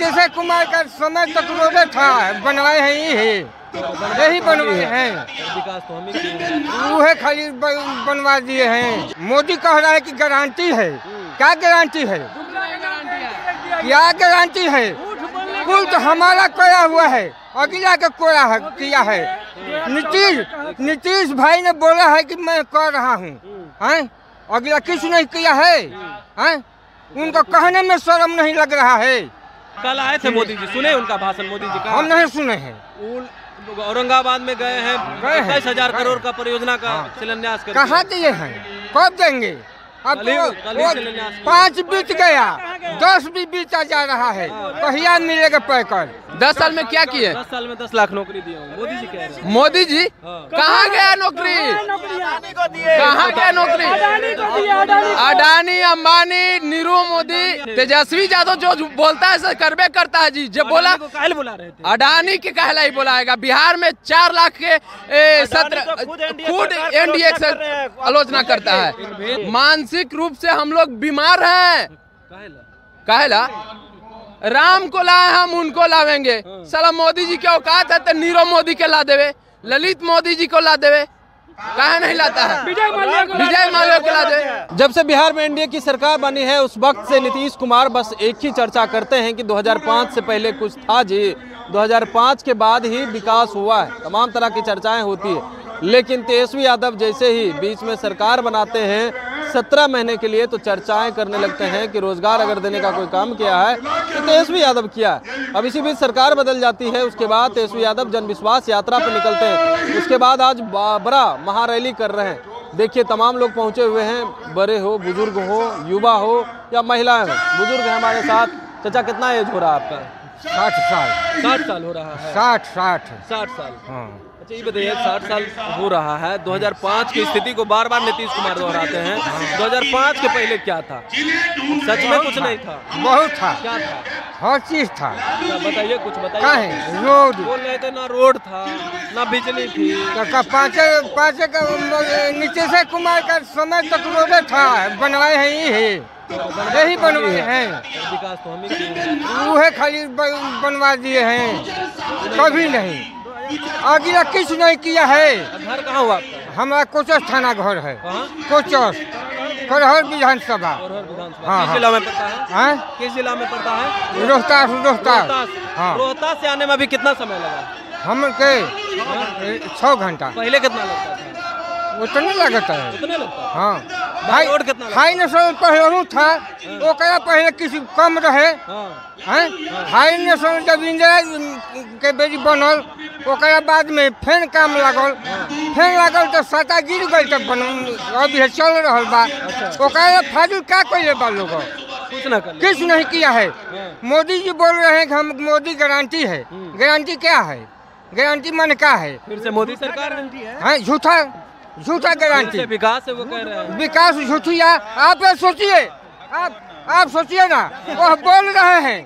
नीतीश कुमार का समय तक रोडे था, बनवाए हैं ये है। यही बनवाए हैं। तो। वह खाली बनवा दिए हैं। मोदी कह रहा है कि गारंटी है। क्या गारंटी है? क्या गारंटी है? कुल तो हमारा कोया हुआ है। अगला का कोया है, किया है। नीतीश नीतीश भाई ने बोला है कि मैं कर रहा हूँ। हैं? अगला किस नहीं किया है? हैं? उनको कहने में शर्म नहीं लग रहा है। कल आए थे मोदी जी सुने उनका भाषण मोदी जी का? हम नहीं सुने हैं। औरंगाबाद में गए हैं बाईस इक्कीस हज़ार करोड़ का परियोजना का शिलान्यास कर कहाँ दिए हैं? कब देंगे? अब ही- ही शिलान्यास। पाँच बीत गया। दस भी बीता जा रहा है कहिया मिलेगा पैकर। दस साल में क्या किए? दस साल में दस लाख नौकरी दिए मोदी जी कह रहे हैं। मोदी जी? हाँ। कहाँ गया नौकरी? कहाँ गया नौकरी? अडानी अंबानी नीरू मोदी तेजस्वी यादव जो बोलता है सर करबे करता है जी। जब बोला अडानी बुला रहे थे। अडानी के कहला ही बोलाएगा। बिहार में चार लाख के सत्र खुद एनडीए से आलोचना करता है। मानसिक रूप से हम लोग बीमार हैं? कहला? राम को लाए हम उनको लावेंगे। साला मोदी जी के औकात है तो नीरव मोदी के ला देवे। ललित मोदी जी को ला देवे। काहे नहीं लाता है? विजय माल्या को ला देवे। जब से बिहार में एनडीए की सरकार बनी है उस वक्त से नीतीश कुमार बस एक ही चर्चा करते हैं कि 2005 से पहले कुछ था जी। 2005 के बाद ही विकास हुआ है। तमाम तरह की चर्चाएँ होती है। लेकिन तेजस्वी यादव जैसे ही बीच में सरकार बनाते हैं सत्रह महीने के लिए तो चर्चाएँ करने लगते हैं कि रोज़गार अगर देने का कोई काम किया है तो तेजस्वी यादव किया है। अब इसी बीच सरकार बदल जाती है उसके बाद तेजस्वी यादव जन विश्वास यात्रा पर निकलते हैं। उसके बाद आज बड़ा महारैली कर रहे हैं। देखिए तमाम लोग पहुँचे हुए हैं। बड़े हो बुज़ुर्ग हो युवा हो या महिलाएँ हो। बुज़ुर्ग हैं हमारे साथ। चाचा कितना एज हो रहा है आपका? साठ साल। साठ साल हो रहा है। साठ साठ। साठ साल। हाँ। अच्छा ये बताइए साठ साल हो रहा है। 2005 की स्थिति को बार बार नीतीश कुमार दोहराते हैं। 2005 के पहले क्या था? सच में कुछ नहीं था। बहुत था। क्या था? हर चीज़ था। बताइए कुछ बताइए। रोड। बोल रहे थे ना रोड था ना बिजली थी। पाँचे पाँचे का नीतीश कुमार का समय तक रोडे था। बनवाए हैं ये है। यही बनवाए हैं। विकास तो हम ही हैं। खाली बनवा दिए हैं। कभी नहीं। अगला किस नहीं किया है। घर कहाँ हुआ हमारा कोचस थाना घर है। कोचस। करहर विधानसभा। हाँ, हाँ। जिला में पड़ता है? हाँ? किस जिला में पड़ता है? रोहतास रोहतास। रोहतास। हाँ। रोहतास से आने में अभी कितना समय लगा? हम के छः घंटा। पहले कितना लगता था? उतना लगता है। कितने लगता था हाँ। भाई रोड कितना हाई नेशनल पहले था ओकरा पहले किसी कम रहे। हाँ। हैं? हाई नेशनल जब इंदिरा के बेरी बनल ओकरा बाद में फेन काम लागल। फेन लागल तो सता गिर गई तो बन अभी चल रहा बा। ओकरा फाजिल का कैले बा लोग? कुछ ना कर नहीं किया है। हाँ। मोदी जी बोल रहे हैं कि हम मोदी गारंटी है। गारंटी क्या है? गारंटी मन क्या है? फिर से मोदी सरकार है झूठा झूठा गारंटी। विकास है वो कह रहे हैं। विकास झूठिया आप सोचिए। आप आप सोचिए ना। वह बोल रहे हैं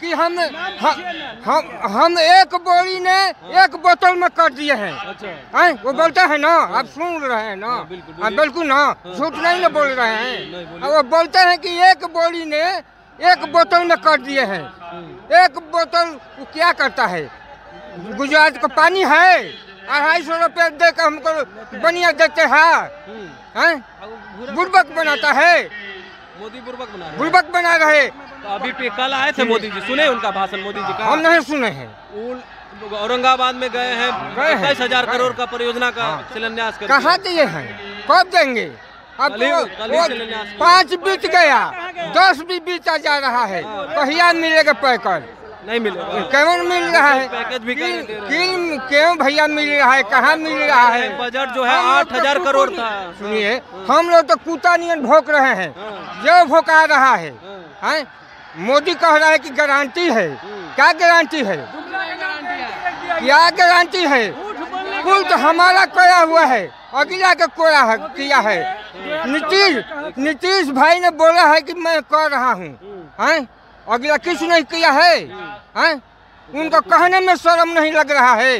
कि हम हम हम, हम एक बोरी ने एक बोतल में कर दिए हैं। अच्छा। हैं? वो बोलते हैं ना। आप सुन रहे हैं ना। हाँ, बिल्कुल, हाँ, ना। झूठ नहीं ना बोल रहे हैं। हाँ, वो बोलते हैं कि एक बोरी ने एक बोतल में कर दिए हैं। एक बोतल क्या करता है? गुजरात का पानी है। अढ़ाई सौ रुपये दे कर हमको बनिया देते हैं। हैं? बुर्बक बनाता है। मोदी बुर्बक बना बुर्बक बना रहे। तो अभी पे कल आए थे मोदी जी। सुने उनका भाषण मोदी जी का? हम नहीं सुने हैं। औरंगाबाद में गए हैं। हैं। इक्कीस हज़ार करोड़ का परियोजना का शिलान्यास कहाँ दिए हैं? कब देंगे? अब ही- ही। पाँच बीत गया। दस भी बीता जा रहा है। कहिया मिलेगा पैकर? नहीं मिलेगा क्यों मिल रहा है? पैकेज भी कहीं क्यों क्यों भैया मिल रहा है? कहाँ मिल रहा है? बजट जो है आठ तो हज़ार करोड़ था। सुनिए हम लोग तो कुत्ता नियन भोंक रहे हैं। जो भोंका रहा है हैं। मोदी कह रहा है कि गारंटी है। क्या गारंटी है? क्या गारंटी है? कुल तो हमारा कोया हुआ है। अगला का कोया है किया है। नीतीश नीतीश भाई ने बोला है कि मैं कर रहा हूँ। हैं। अगला किस नहीं किया है। हैं? उनको कहने में शर्म नहीं लग रहा है।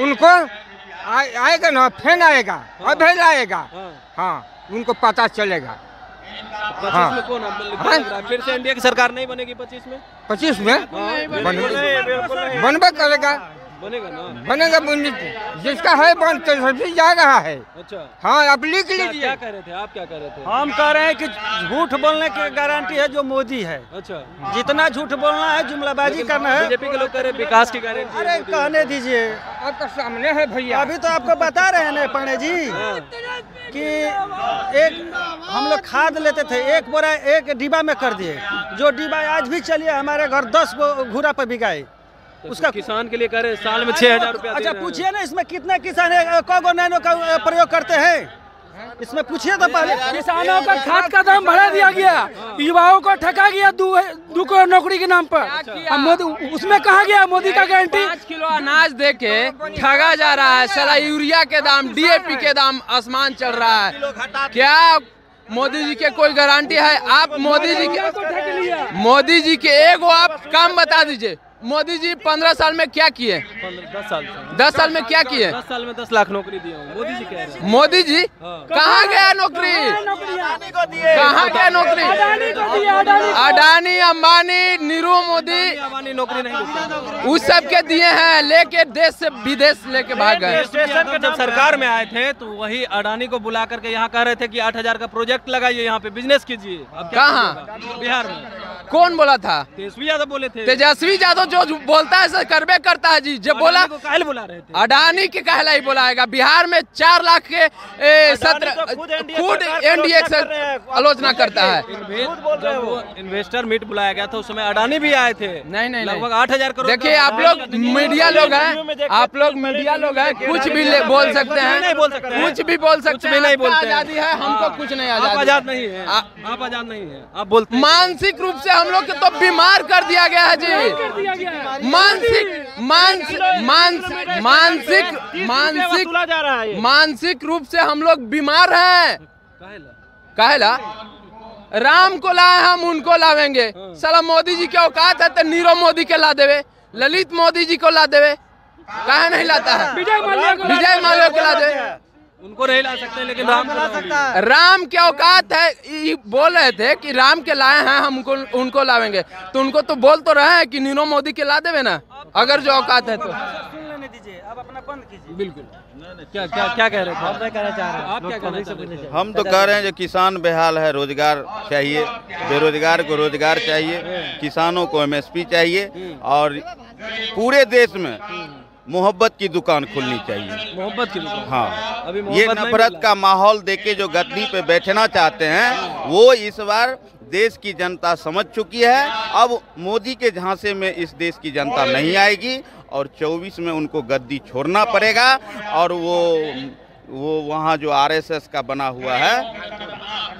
उनको आ, आएगा ना फ़ैन आएगा और भेज आएगा। हाँ। उनको पता चलेगा। पच्चीस हाँ। में कौन हाँ? है? फिर से एनडीए की सरकार नहीं बनेगी पच्चीस में? पच्चीस में? हाँ, बनबे करेगा। बनेगा ना? बनेगा बन- जिसका है बन तेजस्वी जा रहा है। अच्छा। हाँ आप लिख लीजिए। क्या कह रहे थे? आप क्या कह रहे थे? हम कह रहे हैं कि झूठ बोलने की गारंटी है जो मोदी है। अच्छा। जितना झूठ बोलना है जुमलाबाजी करना है। बीजेपी के लोग कह रहे हैं विकास की गारंटी अरे कहने दीजिए। आपका सामने है भैया। अभी तो आपको बता रहे हैं ना पांडे जी। कि एक हम लोग खाद लेते थे एक बोरा एक डिब्बा में कर दिए। जो डिब्बा आज भी चलिए हमारे घर दस घूरा पर बिकाए तो उसका किसान के लिए कह रहे हैं साल में छह हज़ार रुपया अच्छा पूछिए ना इसमें कितना किसान है क नैनो का प्रयोग करते हैं? इसमें पूछिए तो पहले। किसानों का खाद का दाम बढ़ा दिया गया। युवाओं को ठगा गया दू दू करोड़ नौकरी के नाम पर। अब मोदी उसमें कहा गया मोदी का गारंटी पाँच किलो अनाज दे के ठगा जा रहा है सारा यूरिया के दाम डीएपी के दाम आसमान चल रहा है। क्या मोदी जी के कोई गारंटी है? आप मोदी जी के मोदी जी के एगो आप काम बता दीजिए। मोदी जी पंद्रह साल में क्या किए? दस साल दस साल में क्या किए? दस साल में दस लाख नौकरी दिए मोदी जी कह रहे हैं। मोदी जी। कहाँ गया नौकरी? कहाँ गया नौकरी? अडानी अंबानी नीरू मोदी अंबानी नौकरी नहीं उस सब के दिए हैं लेके देश से विदेश लेके भाग गए। जब सरकार में आए थे तो वही अडानी को बुला करके यहाँ कह रहे थे की आठ हज़ार का प्रोजेक्ट लगाइए यहाँ पे बिज़नेस कीजिए। कहाँ? बिहार में। कौन बोला था? तेजस्वी यादव बोले थे। तेजस्वी यादव जो बोलता है सर करबे करता है जी। जब बोला अडानी बुला रहे थे? अडानी के कहला ही बुलाएगा? बिहार में चार लाख के ए, सत्र तो खुद एनडीए हैं। आलोचना करता है। इन्वेस्टर मीट बुलाया गया था उस समय अडानी भी आए थे। नहीं नहीं लगभग आठ हज़ार करोड़ देखिए आप लोग मीडिया लोग हैं आप लोग मीडिया लोग हैं कुछ भी बोल सकते हैं। नहीं बोल सकते हैं। कुछ भी बोल सकते हैं। नहीं बोलते आज़ादी है हमको कुछ नहीं आज़ादी आज़ाद नहीं है। आप आज़ाद नहीं है। आप बोलते मानसिक रूप से हम लोग को तो बीमार कर दिया गया है जी। मानसिक मानसिक मानसिक मानसिक मानसिक वसूला जा रहा है ये। मानसिक रूप से हम लोग बीमार हैं। काहे ला? राम को लाए हम उनको लावेंगे। साला मोदी जी के औकात है? तो नीरव मोदी के ला देवे। ललित मोदी जी को ला देवे। कहा नहीं लाता है? विजय माल्या को विजय माल्या को ला देवे। उनको नहीं ला सकते लेकिन राम को ला सकते हैं। राम के औकात है? ये बोल रहे थे कि राम के लाए हैं हम उनको उनको लावेंगे। तो उनको तो बोल तो रहे हैं कि नीरव मोदी के ला देवे ना अगर जो औकात है तो। सुन लेने दीजिए अब अपना बंद कीजिए। बिल्कुल। क्या क्या क्या कह रहे थे? आप कहना चाह रहे हैं? आप क्या कहना चाह रहे हम तो कह रहे हैं जो किसान बेहाल है रोज़गार चाहिए। बेरोजगार को रोज़गार चाहिए किसानों को एमएसपी चाहिए और पूरे देश में मोहब्बत की दुकान खुलनी चाहिए। मोहब्बत की दुकान? हाँ। अभी ये नफरत का माहौल देके जो गद्दी पे बैठना चाहते हैं वो इस बार देश की जनता समझ चुकी है। अब मोदी के झांसे में इस देश की जनता नहीं आएगी और 24 में उनको गद्दी छोड़ना पड़ेगा और वो वो वहाँ जो आरएसएस का बना हुआ है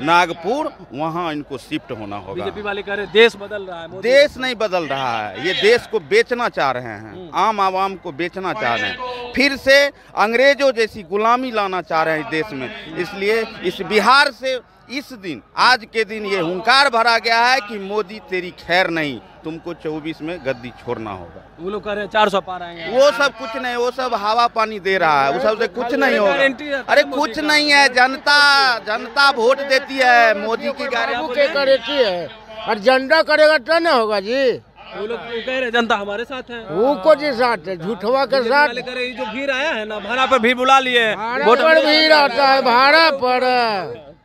नागपुर वहाँ इनको शिफ्ट होना होगा। बीजेपी वाले कह रहे हैं, देश बदल रहा है देश नहीं बदल रहा है ये देश को बेचना चाह रहे हैं। आम आवाम को बेचना चाह रहे हैं। फिर से अंग्रेज़ों जैसी गुलामी लाना चाह रहे हैं इस देश में। इसलिए इस बिहार से इस दिन आज के दिन ये हुंकार भरा गया है कि मोदी तेरी खैर नहीं तुमको 24 में गद्दी छोड़ना होगा। वो लोग कह रहे हैं चार सौ पार आएँगे। वो सब कुछ नहीं वो सब हवा पानी दे रहा है वो सबसे कुछ नहीं होगा। अरे कुछ नहीं है जनता जनता वोट देती है मोदी की गारंटी है। और झंडा करेगा तो ना होगा जी। वो लोग वो कह रहे हैं, जनता हमारे साथ है। वो को जी साथ है? झूठवा के साथ। रहे जो भीड़ आया है ना भाड़ा पर भीड़ बुला लिए। भाड़ा वोट पर भीड़ आता है भाड़ा पर।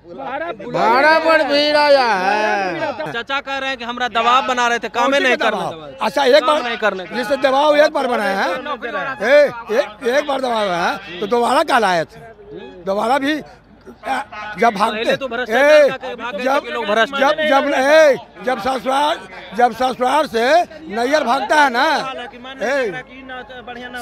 भाड़ा पर भीड़ आया है। चाचा कह रहे हैं कि हमरा दबाव बना रहे थे कामे नहीं कर दबाव। अच्छा एक बार नहीं करने का। जैसे दबाव एक बार बनाया है एक एक बार दबाव है तो दोबारा काल आए थे। दोबारा भी जब भागते तो जब जब जब ए, जब ससुराल जब ससुराल से नैयर भागता है ना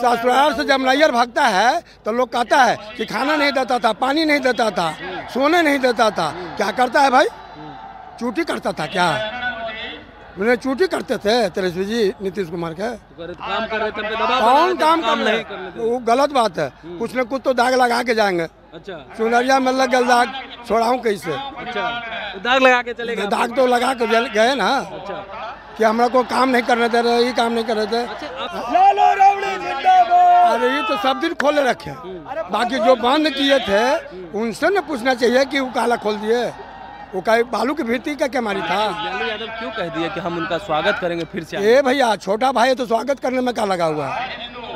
ससुराल से जब नैयर भागता है तो लोग कहता है कि खाना नहीं देता था पानी नहीं देता था सोने नहीं देता था। क्या करता है भाई? चूटी करता था क्या? मैंने चूटी करते थे तेजस्वी जी नीतीश कुमार के। काम कर रहे थे कौन काम कर रहे हैं? वो गलत बात है। कुछ न कुछ तो दाग लगा के जाएँगे। अच्छा। चुनरिया में लग गया दाग छोड़ाऊं कैसे? अच्छा। तो दाग लगा के चले गए दाग तो लगा के गए ना। अच्छा। कि हमरा को काम नहीं करने दे रहे ये काम नहीं कर रहे थे। अच्छा अरे ये तो सब दिन खोले रखे। बाकी जो बंद किए थे उनसे न पूछना चाहिए कि वो काला खोल दिए। वो कहीं बालू की भीती का क्या मारी था? लालू यादव क्यों कह दिया कि हम उनका स्वागत करेंगे फिर से ए भैया छोटा भाई तो स्वागत करने में क्या लगा हुआ है?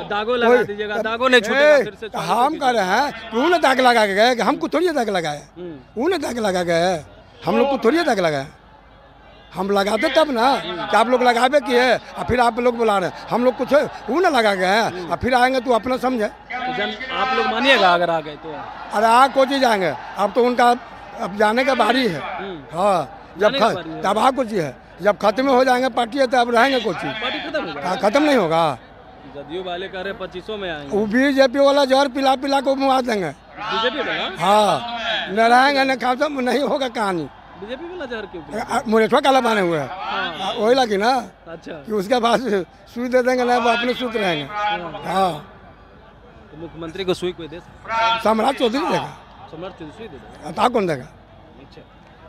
दागो लगा दीजिएगा दागो से तो हम कह रहे हैं कि उन्हें दाग लगा के गए कि हमको थोड़ी दाग लगाए। हम्म। उन्हें दाग लगा गए। हम लोग को थोड़ी दाग लगाए। हम लगाते तब ना कि आप लोग लगावे किए और फिर आप लोग बुला रहे हैं। हम लोग कुछ वो ना लगा गए हैं और फिर आएँगे तो अपना समझे। आप लोग मानिएगा अगर आ गए तो? अरे आ को चीज़ आएँगे अब तो उनका अब जाने का बारी है। हाँ जब बारी है। ख- तब आ कुछ है जब खत्म हो जाएँगे पार्टी है तो अब रहेंगे कुछ खत्म हो खत्म नहीं होगा। जदयू वाले कह रहे पच्चीसों में आएँगे। वो बीजेपी वाला जहर पिला पिला को मुआ देंगे। बीजेपी हाँ न रहेंगे न खत्म नहीं होगा कहानी। बीजेपी वाला जहर क्यों? मुरेठवा काला माने हुए हैं। वही लगी ना? अच्छा। कि उसके बाद सुई दे देंगे ना वो अपने सूत रहेंगे। हाँ। तो मुख्यमंत्री को सुई कोई दे सम्राट चौधरी देगा। है? देगा कौन देगा?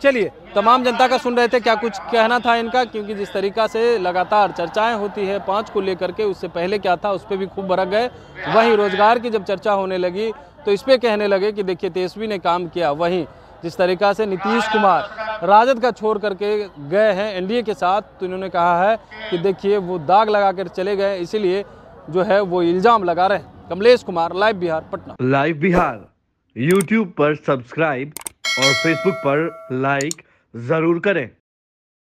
चलिए तमाम जनता का सुन रहे थे क्या कुछ कहना था इनका? क्योंकि जिस तरीका से लगातार चर्चाएँ होती है पाँच को लेकर के उससे पहले क्या था उस पर भी खूब भड़क गए। वहीं रोज़गार की जब चर्चा होने लगी तो इस पे कहने लगे कि देखिए तेजस्वी ने काम किया वहीं। जिस तरीका से नीतीश कुमार राजद का छोड़ करके गए हैं एनडीए के साथ तो इन्होंने कहा है कि देखिए वो दाग लगा कर चले गए इसीलिए जो है वो इल्ज़ाम लगा रहे हैं। Kamlesh Kumar live Bihar Patna. Live Bihar. YouTube पर सब्सक्राइब और फेसबुक पर लाइक ज़रूर करें।